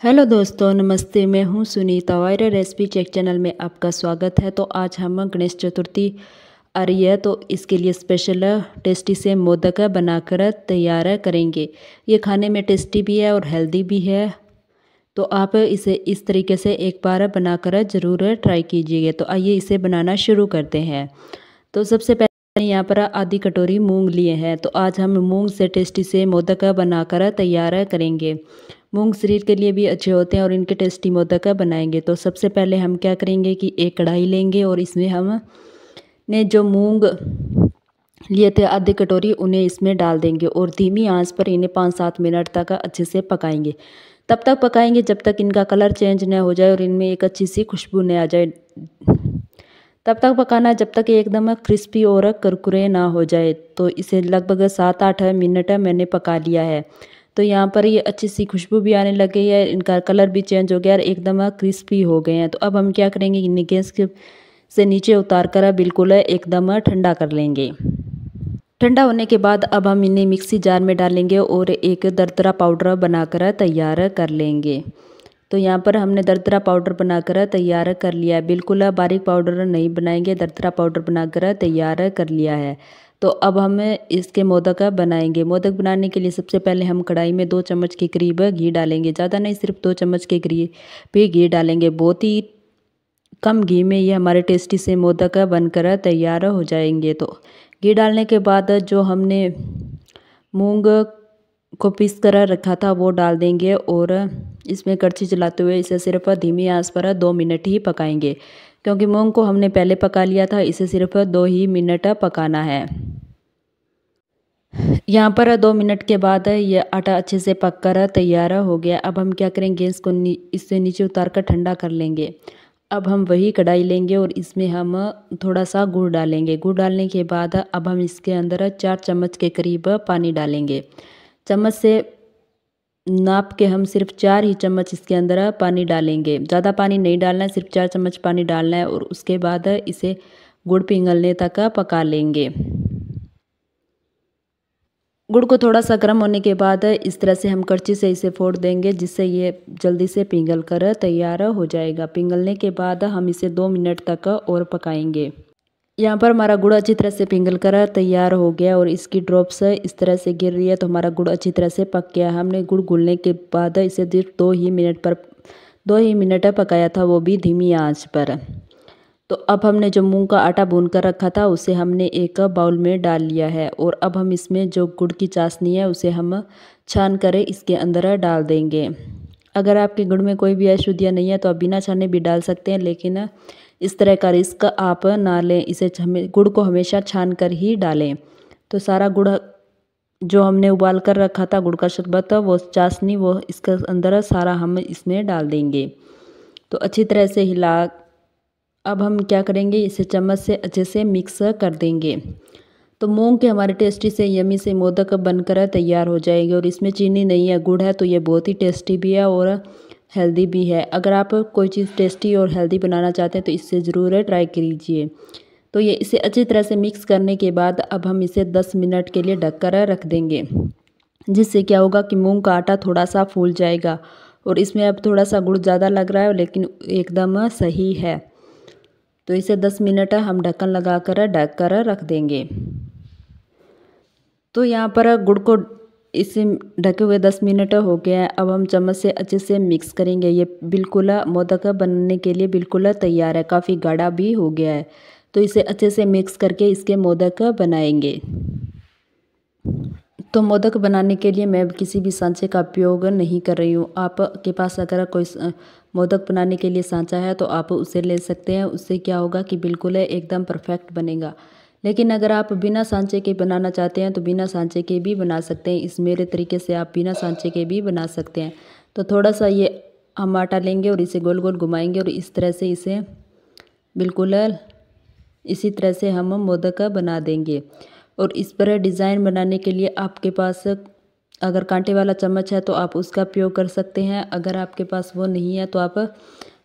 Hello दोस्तों, नमस्ते। मैं हूँ Sunita Vaira, recipe check channel में आपका स्वागत है। तो आज हम गणेश चतुर्थी आ रही है तो इसके लिए स्पेशल टेस्टी से मोदक बनाकर तैयार करेंगे। ये खाने में टेस्टी भी है और हेल्दी भी है। तो आप इसे इस तरीके से एक बार बनाकर ज़रूर ट्राई कीजिएगा। तो आइए इसे बनाना शुरू करते हैं। तो सबसे पहले यहाँ पर आधी कटोरी मूंग लिए हैं। तो आज हम मूंग से टेस्टी से मोदक बनाकर तैयार करेंगे। मूंग शरीर के लिए भी अच्छे होते हैं और इनके टेस्टी मोदक बनाएँगे। तो सबसे पहले हम क्या करेंगे कि एक कढ़ाई लेंगे और इसमें हम ने जो मूंग लिए थे आधी कटोरी, उन्हें इसमें डाल देंगे और धीमी आँच पर इन्हें पाँच सात मिनट तक अच्छे से पकाएँगे। तब तक पकाएँगे जब तक इनका कलर चेंज न हो जाए और इनमें एक अच्छी सी खुशबू न आ जाए। तब तक पकाना जब तक एकदम क्रिस्पी और करकुरे ना हो जाए तो इसे लगभग सात आठ मिनट मैंने पका लिया है। तो यहाँ पर ये अच्छी सी खुशबू भी आने लग गई है, इनका कलर भी चेंज हो गया और एकदम क्रिस्पी हो गए हैं। तो अब हम क्या करेंगे, इन्हें गैस के से नीचे उतार कर बिल्कुल एकदम ठंडा कर लेंगे। ठंडा होने के बाद अब हम इन्हें मिक्सी जार में डालेंगे और एक दरदरा पाउडर बनाकर तैयार कर लेंगे। तो यहाँ पर हमने दरदरा पाउडर बनाकर तैयार कर लिया है। बिल्कुल बारीक पाउडर नहीं बनाएँगे दरदरा पाउडर बनाकर तैयार कर लिया है। तो अब हम इसके मोदक बनाएँगे। मोदक बनाने के लिए सबसे पहले हम कढ़ाई में दो चम्मच के करीब घी डालेंगे। ज़्यादा नहीं, सिर्फ़ दो चम्मच के करीब भी घी डालेंगे। बहुत ही कम घी में ये हमारे टेस्टी से मोदक बनकर तैयार हो जाएँगे। तो घी डालने के बाद जो हमने मूंग को पीस कर रखा था, वो डाल देंगे और इसमें कड़छी चलाते हुए इसे सिर्फ़ धीमी आँच पर दो मिनट ही पकाएँगे। क्योंकि मूंग को हमने पहले पका लिया था, इसे सिर्फ़ दो ही मिनट पकाना है। यहाँ पर दो मिनट के बाद ये आटा अच्छे से पक कर तैयार हो गया। अब हम क्या करेंगे? इसको नी, इससे नीचे उतार कर ठंडा कर लेंगे। अब हम वही कढ़ाई लेंगे और इसमें हम थोड़ा सा गुड़ डालेंगे। गुड़ डालने के बाद अब हम इसके अंदर चार चम्मच के करीब पानी डालेंगे। चम्मच से नाप के हम सिर्फ़ चार ही चम्मच इसके अंदर पानी डालेंगे। ज़्यादा पानी नहीं डालना है सिर्फ़ चार चम्मच पानी डालना है और उसके बाद इसे गुड़ पिघलने तक पका लेंगे। गुड़ को थोड़ा सा गर्म होने के बाद इस तरह से हम कड़ची से इसे फोड़ देंगे, जिससे ये जल्दी से पिघल कर तैयार हो जाएगा। पिघलने के बाद हम इसे दो मिनट तक और पकाएँगे। यहाँ पर हमारा गुड़ अच्छी तरह से पिघल कर तैयार हो गया और इसकी ड्रॉप्स इस तरह से गिर रही है तो हमारा गुड़ अच्छी तरह से पक गया। हमने गुड़ घुलने के बाद इसे सिर्फ़ दो ही मिनट पर, दो ही मिनट पकाया था, वो भी धीमी आँच पर। तो अब हमने जो मूंग का आटा भून कर रखा था, उसे हमने एक बाउल में डाल लिया है और अब हम इसमें जो गुड़ की चाशनी है, उसे हम छान कर इसके अंदर डाल देंगे। अगर आपके गुड़ में कोई भी अशुद्धियाँ नहीं है तो आप बिना छाने भी डाल सकते हैं, लेकिन इस तरह का रिस्क आप ना लें। इसे गुड़ को हमेशा छान कर ही डालें। तो सारा गुड़ जो हमने उबाल कर रखा था, गुड़ का शरबत, वो चाशनी, वो इसके अंदर सारा हम इसमें डाल देंगे। तो अच्छी तरह से हिला अब हम क्या करेंगे? इसे चम्मच से अच्छे से मिक्स कर देंगे। तो मूंग के हमारे टेस्टी से यमी से मोदक बनकर तैयार हो जाएँगे और इसमें चीनी नहीं है, गुड़ है तो ये बहुत ही टेस्टी भी है और हेल्दी भी है। अगर आप कोई चीज़ टेस्टी और हेल्दी बनाना चाहते हैं तो इससे ज़रूर ट्राई कीजिए। तो ये इसे अच्छी तरह से मिक्स करने के बाद अब हम इसे 10 मिनट के लिए ढककर रख देंगे। जिससे क्या होगा कि मूंग का आटा थोड़ा सा फूल जाएगा और इसमें अब थोड़ा सा गुड़ ज़्यादा लग रहा है, लेकिन एकदम सही है। तो इसे 10 मिनट हम ढक्कन लगा कर ढक कर रख देंगे। तो यहाँ पर गुड़ को इसे ढके हुए दस मिनट हो गया है। अब हम चम्मच से अच्छे से मिक्स करेंगे। ये बिल्कुल मोदक बनने के लिए बिल्कुल तैयार है। काफ़ी गाढ़ा भी हो गया है। तो इसे अच्छे से मिक्स करके इसके मोदक बनाएँगे। तो मोदक बनाने के लिए मैं किसी भी सांचे का उपयोग नहीं कर रही हूँ। आपके पास अगर कोई मोदक बनाने के लिए सांचा है तो आप उसे ले सकते हैं। उससे क्या होगा कि बिल्कुल एकदम परफेक्ट बनेगा। लेकिन अगर आप बिना सांचे के बनाना चाहते हैं तो बिना सांचे के भी बना सकते हैं। इस मेरे तरीके से आप बिना सांचे के भी बना सकते हैं। तो थोड़ा सा ये हम आटा लेंगे और इसे गोल गोल घुमाएँगे और इस तरह से इसे बिल्कुल इसी तरह से हम मोदक बना देंगे। और इस पर डिज़ाइन बनाने के लिए आपके पास अगर कांटे वाला चम्मच है तो आप उसका प्रयोग कर सकते हैं। अगर आपके पास वो नहीं है तो आप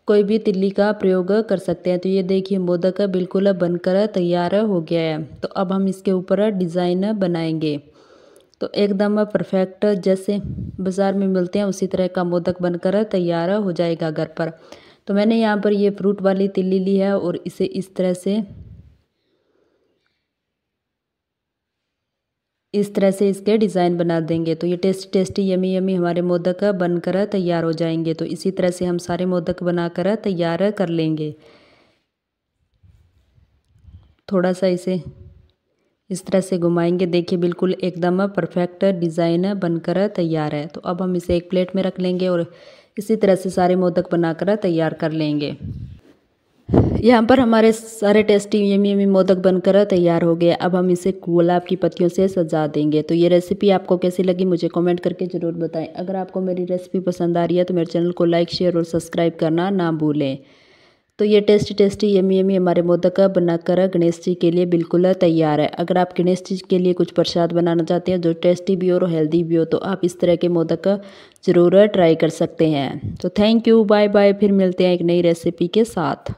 कोई भी तिल्ली का प्रयोग कर सकते हैं। तो ये देखिए, मोदक बिल्कुल बनकर तैयार हो गया है। तो अब हम इसके ऊपर डिज़ाइन बनाएँगे। तो एकदम परफेक्ट जैसे बाज़ार में मिलते हैं, उसी तरह का मोदक बनकर तैयार हो जाएगा घर पर। तो मैंने यहाँ पर ये फ्रूट वाली तिल्ली ली है और इसे इस तरह से इस तरह से इसके डिज़ाइन बना देंगे। तो ये टेस्टी टेस्टी, यमी यमी हमारे मोदक बनकर तैयार हो जाएँगे। तो इसी तरह से हम सारे मोदक बनाकर तैयार कर लेंगे। थोड़ा सा इसे इस तरह से घुमाएँगे। देखिए, बिल्कुल एकदम परफेक्ट डिज़ाइन बनकर तैयार है। तो अब हम इसे एक प्लेट में रख लेंगे और इसी तरह से सारे मोदक बनाकर तैयार कर लेंगे। यहाँ पर हमारे सारे टेस्टी यमी यमी मोदक बनकर तैयार हो गए। अब हम इसे गुलाब की पत्तियों से सजा देंगे। तो ये रेसिपी आपको कैसी लगी मुझे कमेंट करके ज़रूर बताएँ। अगर आपको मेरी रेसिपी पसंद आ रही है तो मेरे चैनल को लाइक शेयर और सब्सक्राइब करना ना भूलें। तो ये टेस्टी टेस्टी यमी यमी हमारे मोदक बनाकर गणेश जी के लिए बिल्कुल तैयार है। अगर आप गणेश जी के लिए कुछ प्रसाद बनाना चाहते हैं जो टेस्टी भी हो और हेल्दी भी हो तो आप इस तरह के मोदक ज़रूर ट्राई कर सकते हैं। तो थैंक यू बाय बाय फिर मिलते हैं एक नई रेसिपी के साथ।